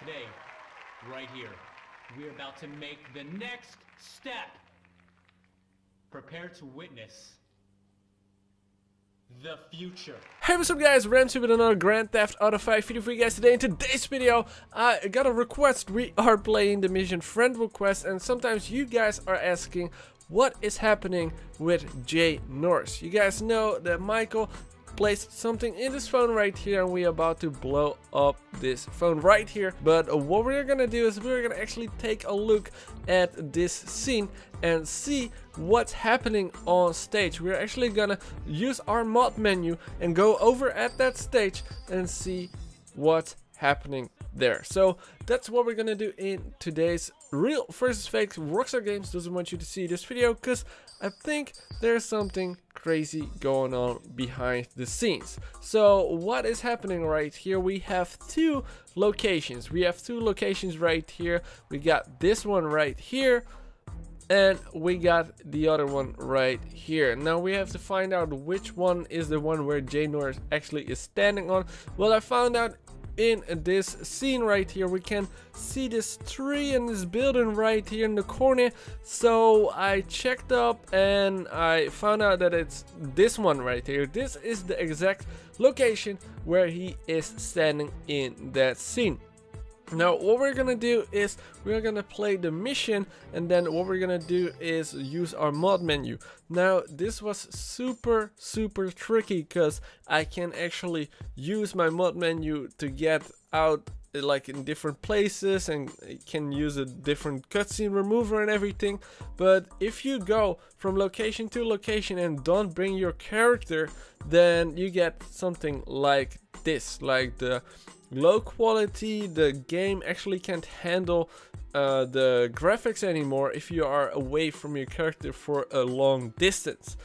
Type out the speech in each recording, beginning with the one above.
Today, right here, we're about to make the next step. Prepare to witness the future. Hey what's up guys, Ramsey with another Grand Theft Auto 5 video for you guys today. In today's video, I got a request. We are playing the mission friend request and sometimes you guys are asking what is happening with Jay Norris. You guys know that Michael placed something in this phone right here and we're about to blow up this phone right here. But what we're gonna do is we're gonna actually take a look at this scene and see what's happening on stage. We're actually gonna use our mod menu and go over at that stage and see what's happening there. So that's what we're gonna do in today's real versus fake Rockstar Games doesn't want you to see this video because I think there's something crazy going on behind the scenes. So what is happening right here? We have two locations. We have two locations right here. We got this one right here and we got the other one right here now we have to find out which one is the one where Jay Norris actually is standing on well I found out in this scene right here. We can see this tree and this building right here in the corner. So I checked up and I found out that it's this one right here. This is the exact location where he is standing in that scene now what we're gonna do is we're gonna play the mission and then what we're gonna do is use our mod menu. Now this was super super tricky because I can actually use my mod menu to get out eh, like in different places and can use a different cutscene remover and everything but if you go from location to location and don't bring your character then you get something like this like the low quality the game actually can't handle uh, the graphics anymore if you are away from your character for a long distance.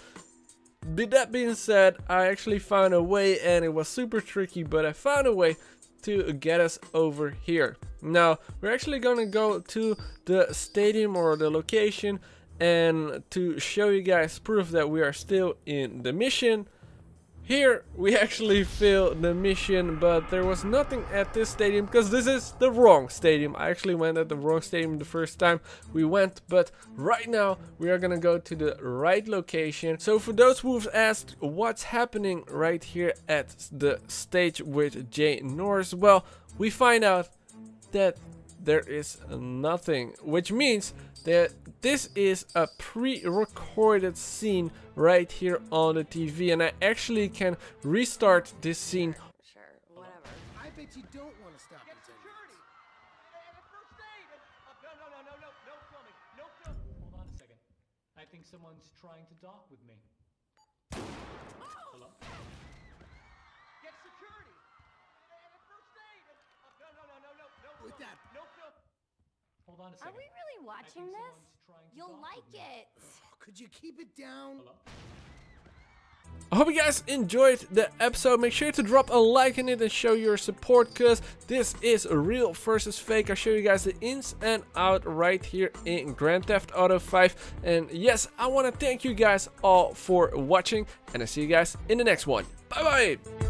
With that being said I actually found a way and it was super tricky but I found a way to get us over here. Now we're actually gonna go to the stadium or the location and to show you guys proof that we are still in the mission here we actually failed the mission, but there was nothing at this stadium because this is the wrong stadium. I actually went at the wrong stadium the first time we went, but right now we are gonna go to the right location. So for those who've asked what's happening right here at the stage with Jay Norris, well, we find out that there is nothing, which means that this is a pre-recorded scene right here on the TV and I actually can restart this scene. Sure, whatever. I bet you don't want to stop Get security! And first aid! Uh, no, no, no, no, no, no filming, no film. Hold on a second. I think someone's trying to dock with me. Hello? Get security! And first aid! Uh, no, no, no, no, no, no With filming, that- No film. Hold on a Are we really watching this? someone's trying to You'll like me. it. Oh, could you keep it down? Hello? I hope you guys enjoyed the episode. Make sure to drop a like in it and show your support because this is real versus fake. I show you guys the ins and out right here in Grand Theft Auto 5. And yes, I want to thank you guys all for watching and I'll see you guys in the next one. Bye bye!